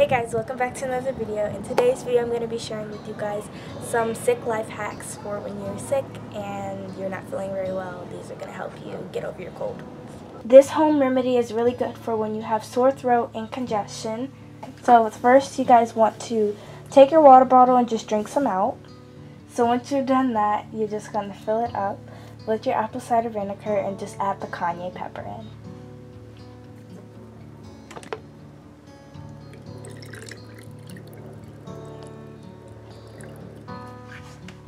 Hey guys, welcome back to another video. In today's video, I'm going to be sharing with you guys some sick life hacks for when you're sick and you're not feeling very well. These are going to help you get over your cold. This home remedy is really good for when you have sore throat and congestion. So first, you guys want to take your water bottle and just drink some out. So once you've done that, you're just going to fill it up with your apple cider vinegar and just add the cayenne pepper in.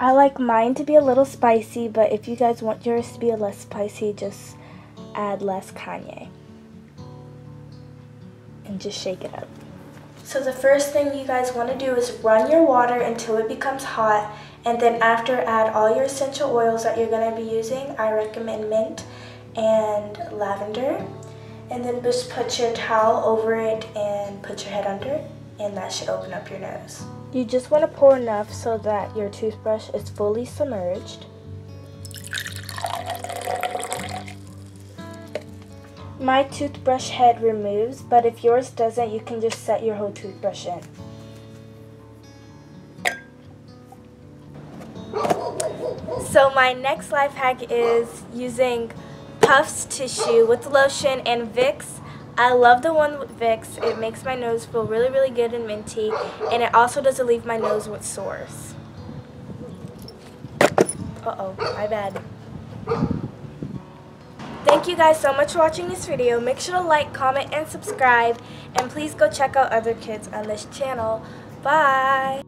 I like mine to be a little spicy, but if you guys want yours to be a less spicy, just add less cayenne. And just shake it up. So the first thing you guys want to do is run your water until it becomes hot and then after add all your essential oils that you're going to be using. I recommend mint and lavender. And then just put your towel over it and put your head under and that should open up your nose. You just want to pour enough so that your toothbrush is fully submerged. My toothbrush head removes, but if yours doesn't, you can just set your whole toothbrush in. So my next life hack is using Puffs tissue with lotion and Vicks I love the one with Vicks. It makes my nose feel really, really good and minty, and it also doesn't leave my nose with sores. Uh-oh, my bad. Thank you guys so much for watching this video. Make sure to like, comment, and subscribe, and please go check out other kids on this channel. Bye!